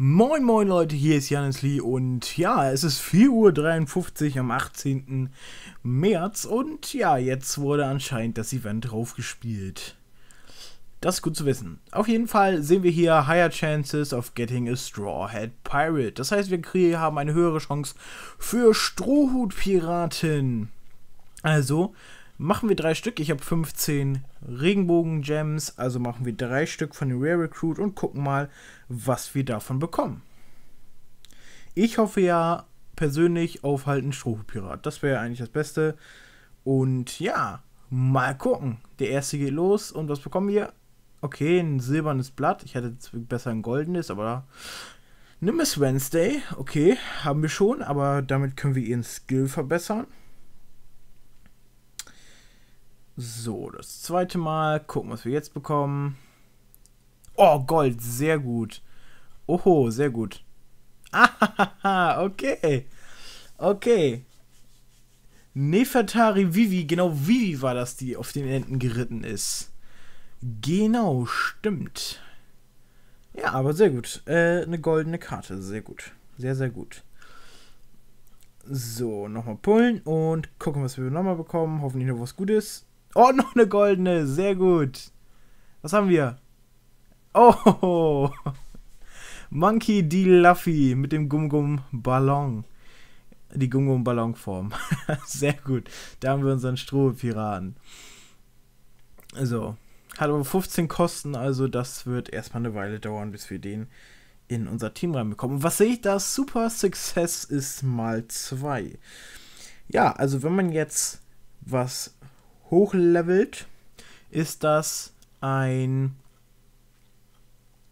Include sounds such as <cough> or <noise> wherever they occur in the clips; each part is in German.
Moin moin Leute, hier ist Janis Lee und ja, es ist 4.53 Uhr am 18. März und ja, jetzt wurde anscheinend das Event draufgespielt. Das ist gut zu wissen. Auf jeden Fall sehen wir hier Higher Chances of Getting a Straw Hat Pirate. Das heißt, wir haben eine höhere Chance für Strohhut-Piraten. Also, machen wir drei Stück. Ich habe 15 Regenbogen-Gems, also machen wir drei Stück von den Rare Recruit und gucken mal, was wir davon bekommen. Ich hoffe ja persönlich auf halt einen Strohpirat. Das wäre eigentlich das Beste. Und ja, mal gucken. Der erste geht los und was bekommen wir? Okay, ein silbernes Blatt. Ich hätte jetzt besser ein goldenes, aber eine Miss Wednesday. Okay, haben wir schon, aber damit können wir ihren Skill verbessern. So, das zweite Mal. Gucken, was wir jetzt bekommen. Oh, Gold. Sehr gut. Oho, sehr gut. Ah, okay. Okay. Nefertari Vivi. Genau, Vivi war das, die auf den Enten geritten ist. Genau, stimmt. Ja, aber sehr gut. Äh, eine goldene Karte. Sehr gut. Sehr, sehr gut. So, nochmal pullen und gucken, was wir nochmal bekommen. Hoffentlich noch was Gutes. Oh, <laughs> noch eine goldene. Sehr gut. Was haben wir? Oh, <laughs> Monkey D. Luffy mit dem Gum-Gum-Ballon. Die Gum-Gum-Ballon-Form. <laughs> Sehr gut. Da haben wir unseren Strohpiraten. So. Hat aber 15 Kosten, also das wird erstmal eine Weile dauern, bis wir den in unser Team reinbekommen. Und was sehe ich da? Super Success ist mal 2. Ja, also wenn man jetzt was hochlevelt, ist das ein.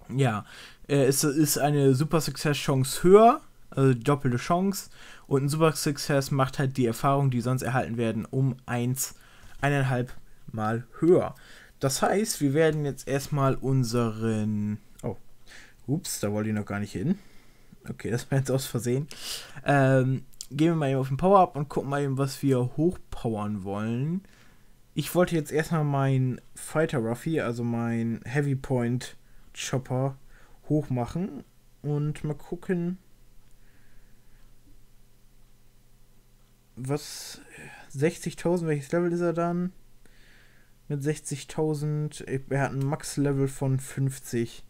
Ja, äh, es ist eine Super Success Chance höher, also doppelte Chance. Und ein Super Success macht halt die Erfahrungen, die sonst erhalten werden, um eins, eineinhalb Mal höher. Das heißt, wir werden jetzt erstmal unseren. Oh, ups, da wollte ich noch gar nicht hin. Okay, das war jetzt aus Versehen. Ähm, gehen wir mal eben auf den Power-Up und gucken mal eben, was wir hochpowern wollen. Ich wollte jetzt erstmal mein Fighter Ruffy, also mein Heavy Point Chopper, hochmachen und mal gucken, was 60.000, welches Level ist er dann? Mit 60.000, er hat ein Max-Level von 50.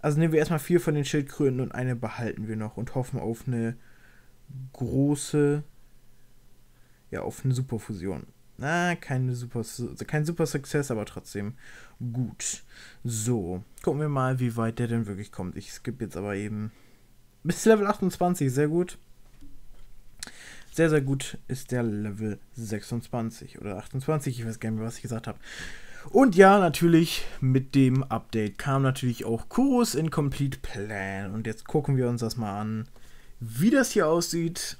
Also nehmen wir erstmal vier von den Schildkröten und eine behalten wir noch und hoffen auf eine große, ja, auf eine Superfusion. Na, keine super, kein super Success, aber trotzdem gut. So, gucken wir mal, wie weit der denn wirklich kommt. Ich skippe jetzt aber eben bis Level 28, sehr gut. Sehr, sehr gut ist der Level 26 oder 28, ich weiß gar nicht mehr, was ich gesagt habe. Und ja, natürlich mit dem Update kam natürlich auch Kuros Incomplete Plan. Und jetzt gucken wir uns das mal an, wie das hier aussieht.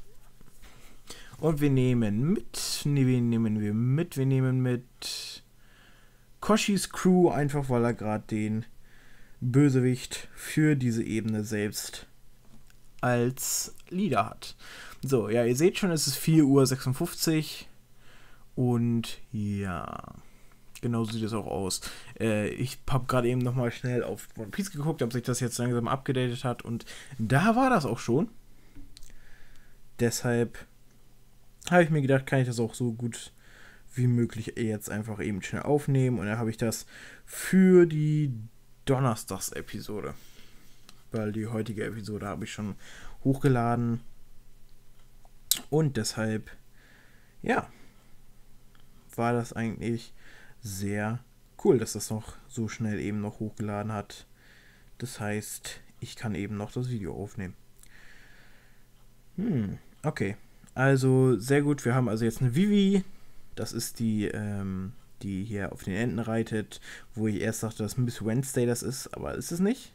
Und wir nehmen mit. Ne, wen nehmen wir mit? Wir nehmen mit Koshis Crew, einfach weil er gerade den Bösewicht für diese Ebene selbst als Leader hat. So, ja, ihr seht schon, es ist 4.56 Uhr. Und ja, genau sieht es auch aus. Äh, ich habe gerade eben nochmal schnell auf One Piece geguckt, ob sich das jetzt langsam abgedatet hat. Und da war das auch schon. Deshalb habe ich mir gedacht, kann ich das auch so gut wie möglich jetzt einfach eben schnell aufnehmen. Und dann habe ich das für die Donnerstags-Episode. Weil die heutige Episode habe ich schon hochgeladen. Und deshalb, ja, war das eigentlich sehr cool, dass das noch so schnell eben noch hochgeladen hat. Das heißt, ich kann eben noch das Video aufnehmen. Hm, okay. Also sehr gut. Wir haben also jetzt eine Vivi. Das ist die, ähm, die hier auf den Enden reitet, wo ich erst dachte, dass Miss Wednesday das ist, aber ist es nicht.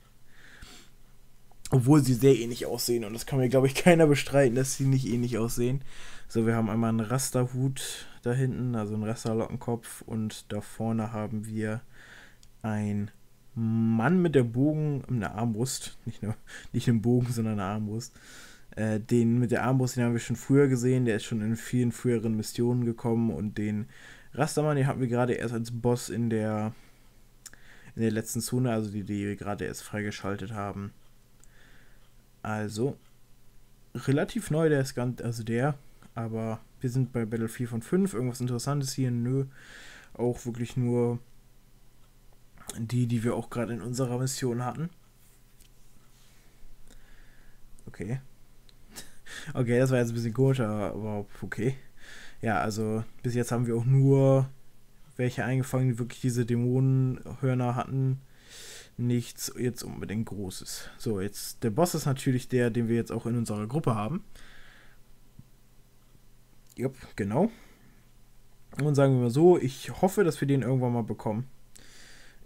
Obwohl sie sehr ähnlich aussehen und das kann mir, glaube ich, <laughs> keiner bestreiten, dass sie nicht ähnlich aussehen. So, wir haben einmal einen Rasterhut da hinten, also einen Rasterlockenkopf und da vorne haben wir ein Mann mit der Bogen, eine Armbrust, nicht nur <laughs> nicht einen Bogen, sondern eine Armbrust. Äh, den mit der Armbrust, den haben wir schon früher gesehen, der ist schon in vielen früheren Missionen gekommen und den Rastermann, den hatten wir gerade erst als Boss in der in der letzten Zone, also die, die wir gerade erst freigeschaltet haben. Also, relativ neu der Scan, also der, aber wir sind bei Battle 4 von 5. Irgendwas Interessantes hier? Nö. Auch wirklich nur die, die wir auch gerade in unserer Mission hatten. Okay. Okay, das war jetzt ein bisschen komisch, aber okay. Ja, also bis jetzt haben wir auch nur welche eingefangen, die wirklich diese Dämonenhörner hatten. Nichts jetzt unbedingt Großes. So, jetzt der Boss ist natürlich der, den wir jetzt auch in unserer Gruppe haben. Jupp, genau. Und sagen wir mal so, ich hoffe, dass wir den irgendwann mal bekommen.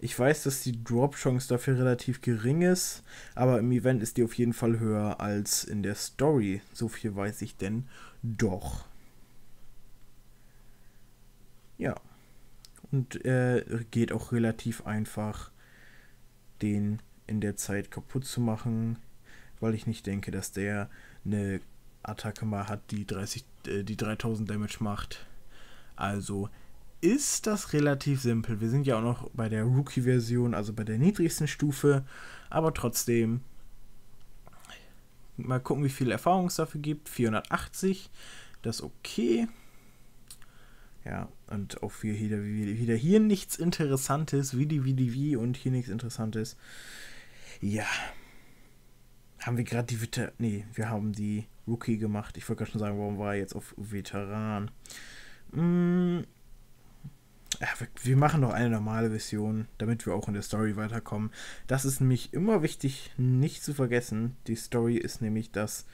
Ich weiß, dass die Drop-Chance dafür relativ gering ist, aber im Event ist die auf jeden Fall höher als in der Story. So viel weiß ich denn doch. Ja. Und äh, geht auch relativ einfach, den in der Zeit kaputt zu machen, weil ich nicht denke, dass der eine Attacke mal hat, die 30, äh, die 3000 Damage macht. Also ist das relativ simpel. Wir sind ja auch noch bei der Rookie-Version, also bei der niedrigsten Stufe, aber trotzdem mal gucken, wie viel Erfahrung es dafür gibt. 480, das ist okay. Ja, und auch wieder, wieder hier nichts Interessantes, wie die, wie die, wie und hier nichts Interessantes. Ja. Haben wir gerade die Veteran. Nee, wir haben die Rookie gemacht. Ich wollte gerade schon sagen, warum war er jetzt auf Veteran? Hm wir machen noch eine normale Version, damit wir auch in der Story weiterkommen. Das ist nämlich immer wichtig, nicht zu vergessen. Die Story ist nämlich das,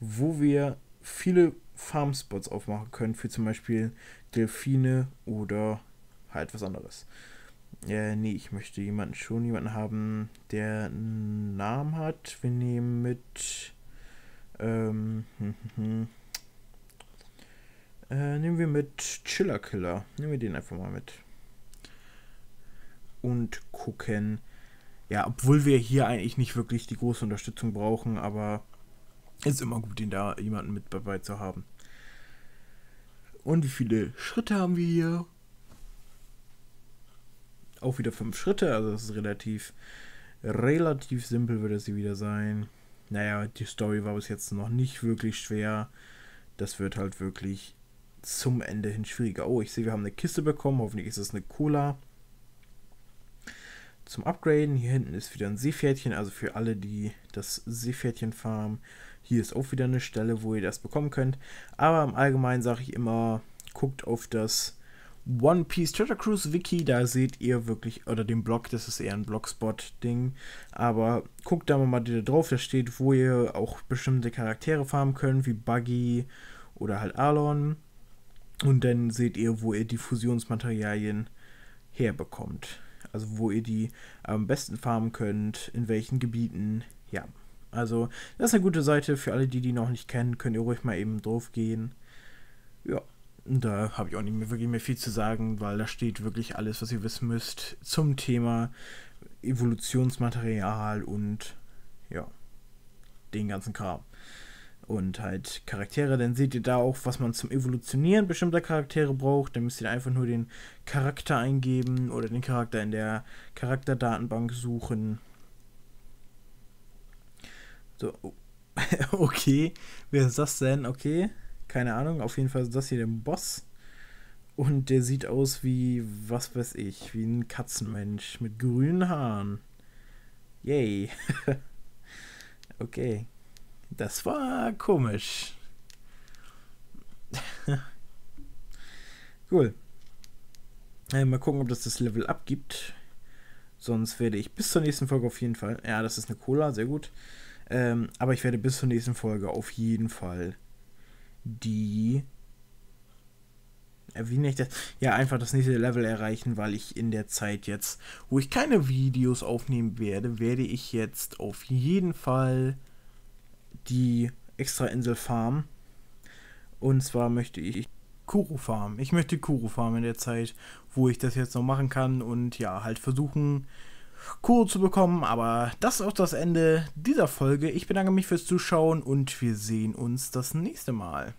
wo wir viele Farmspots aufmachen können, für zum Beispiel Delfine oder halt was anderes. Äh, nee, ich möchte jemanden schon jemanden haben, der einen Namen hat. Wir nehmen mit. Ähm, hm, hm, hm. Äh, nehmen wir mit Chiller Killer. Nehmen wir den einfach mal mit. Und gucken. Ja, obwohl wir hier eigentlich nicht wirklich die große Unterstützung brauchen, aber ist immer gut, den da jemanden mit dabei zu haben. Und wie viele Schritte haben wir hier? Auch wieder fünf Schritte, also das ist relativ, relativ simpel würde sie wieder sein. Naja, die Story war bis jetzt noch nicht wirklich schwer. Das wird halt wirklich zum Ende hin schwieriger. Oh, ich sehe, wir haben eine Kiste bekommen. Hoffentlich ist es eine Cola. Zum Upgraden. Hier hinten ist wieder ein Seepferdchen. Also für alle, die das Seepferdchen farmen. Hier ist auch wieder eine Stelle, wo ihr das bekommen könnt. Aber im Allgemeinen sage ich immer, guckt auf das One Piece Treasure Cruise Wiki, da seht ihr wirklich, oder den Blog, das ist eher ein Blogspot-Ding, aber guckt da mal da drauf, da steht, wo ihr auch bestimmte Charaktere farmen könnt, wie Buggy oder halt Arlon. Und dann seht ihr, wo ihr die Fusionsmaterialien herbekommt. Also wo ihr die am besten farmen könnt, in welchen Gebieten. Ja, also das ist eine gute Seite für alle, die die noch nicht kennen. Könnt ihr ruhig mal eben drauf gehen. Ja, da habe ich auch nicht mehr wirklich mehr viel zu sagen, weil da steht wirklich alles, was ihr wissen müsst zum Thema Evolutionsmaterial und ja, den ganzen Kram und halt Charaktere, dann seht ihr da auch, was man zum Evolutionieren bestimmter Charaktere braucht. Dann müsst ihr einfach nur den Charakter eingeben oder den Charakter in der Charakterdatenbank suchen. So, <laughs> okay, wer ist das denn? Okay, keine Ahnung, auf jeden Fall ist das hier der Boss. Und der sieht aus wie, was weiß ich, wie ein Katzenmensch mit grünen Haaren. Yay. <laughs> okay. Das war komisch. <laughs> cool. Äh, mal gucken, ob das das Level abgibt. Sonst werde ich bis zur nächsten Folge auf jeden Fall. Ja, das ist eine Cola, sehr gut. Ähm, aber ich werde bis zur nächsten Folge auf jeden Fall die. Äh, wie nicht das? Ja, einfach das nächste Level erreichen, weil ich in der Zeit jetzt, wo ich keine Videos aufnehmen werde, werde ich jetzt auf jeden Fall die Extra-Insel farmen. Und zwar möchte ich Kuru farmen. Ich möchte Kuru farmen in der Zeit, wo ich das jetzt noch machen kann und ja, halt versuchen, Kuru zu bekommen. Aber das ist auch das Ende dieser Folge. Ich bedanke mich fürs Zuschauen und wir sehen uns das nächste Mal.